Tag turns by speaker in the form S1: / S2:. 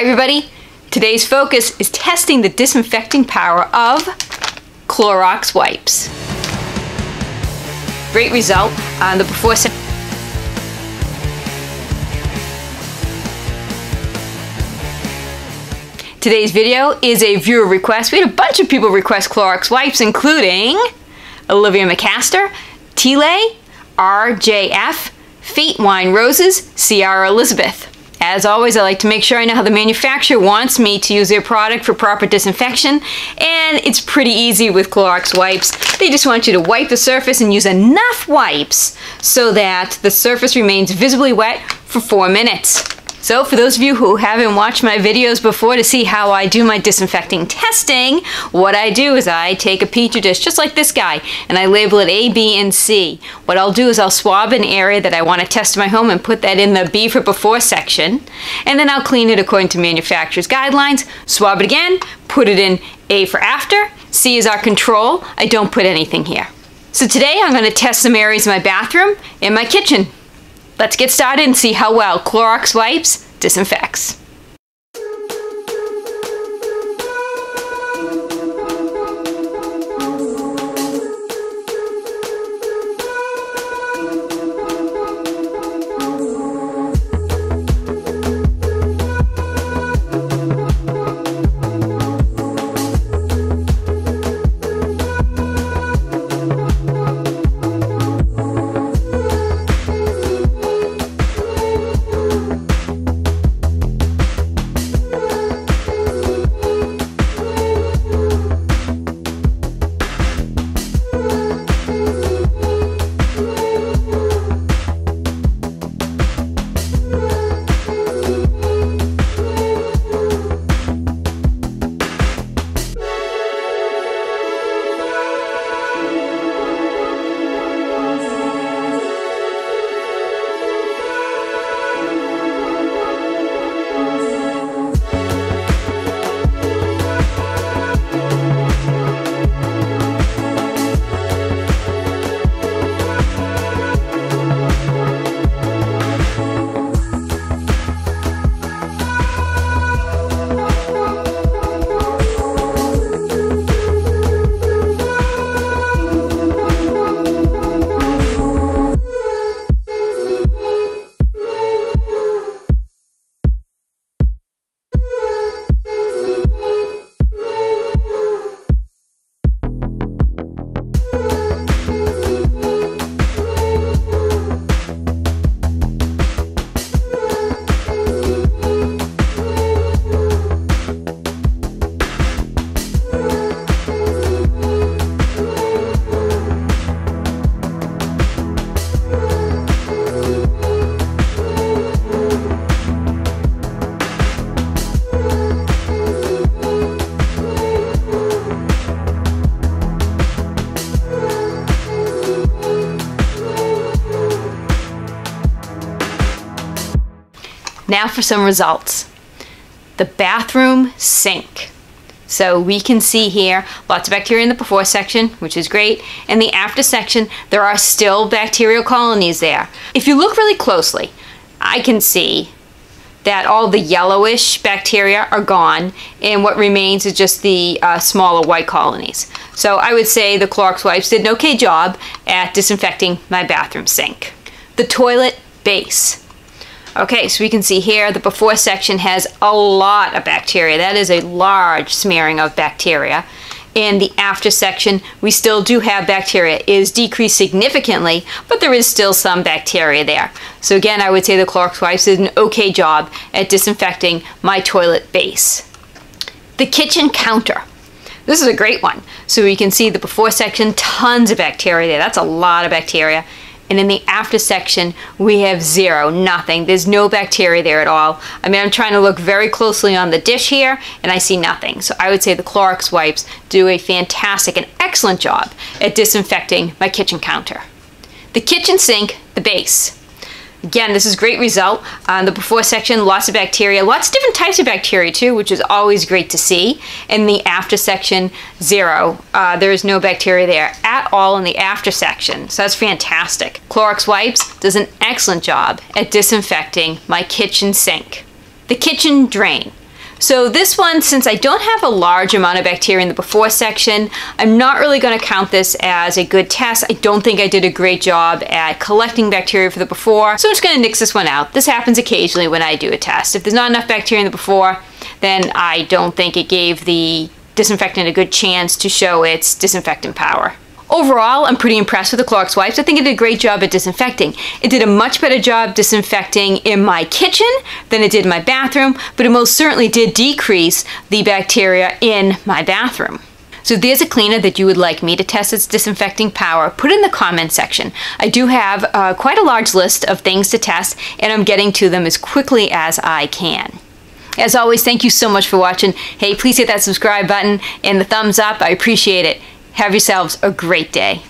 S1: Hi everybody. Today's focus is testing the disinfecting power of Clorox wipes. Great result on the before Today's video is a viewer request. We had a bunch of people request Clorox wipes, including Olivia McCaster, Tiele, RJF, Fate Wine Roses, Searra Alizabeth. As always, I like to make sure I know how the manufacturer wants me to use their product for proper disinfection, and it's pretty easy with Clorox wipes. They just want you to wipe the surface and use enough wipes so that the surface remains visibly wet for four minutes. So for those of you who haven't watched my videos before to see how I do my disinfecting testing, what I do is I take a petri dish just like this guy and I label it A, B, and C. What I'll do is I'll swab an area that I want to test in my home and put that in the B for before section and then I'll clean it according to manufacturer's guidelines, swab it again, put it in A for after, C is our control, I don't put anything here. So today I'm going to test some areas in my bathroom and my kitchen. Let's get started and see how well Clorox wipes disinfects. Now for some results. The bathroom sink. So we can see here lots of bacteria in the before section, which is great. In the after section, there are still bacterial colonies there. If you look really closely, I can see that all the yellowish bacteria are gone and what remains is just the uh, smaller white colonies. So I would say the Clorox wipes did an okay job at disinfecting my bathroom sink. The toilet base. Okay, so we can see here the before section has a lot of bacteria. That is a large smearing of bacteria. In the after section, we still do have bacteria. It is decreased significantly, but there is still some bacteria there. So again, I would say the Clorox wipes did an okay job at disinfecting my toilet base. The kitchen counter. This is a great one. So we can see the before section, tons of bacteria there. That's a lot of bacteria. And in the after section, we have zero, nothing. There's no bacteria there at all. I mean, I'm trying to look very closely on the dish here and I see nothing. So I would say the Clorox wipes do a fantastic and excellent job at disinfecting my kitchen counter. The kitchen sink, the base. Again, this is great result. On the before section, lots of bacteria, lots of different types of bacteria too, which is always great to see. In the after section, zero. Uh, there is no bacteria there at all in the after section, so that's fantastic. Clorox Wipes does an excellent job at disinfecting my kitchen sink. The kitchen drain. So this one, since I don't have a large amount of bacteria in the before section, I'm not really going to count this as a good test. I don't think I did a great job at collecting bacteria for the before, so I'm just going to nix this one out. This happens occasionally when I do a test. If there's not enough bacteria in the before, then I don't think it gave the disinfectant a good chance to show its disinfectant power. Overall, I'm pretty impressed with the Clorox wipes. I think it did a great job at disinfecting. It did a much better job disinfecting in my kitchen than it did in my bathroom, but it most certainly did decrease the bacteria in my bathroom. So if there's a cleaner that you would like me to test its disinfecting power, put it in the comment section. I do have uh, quite a large list of things to test, and I'm getting to them as quickly as I can. As always, thank you so much for watching. Hey, please hit that subscribe button and the thumbs up. I appreciate it. Have yourselves a great day.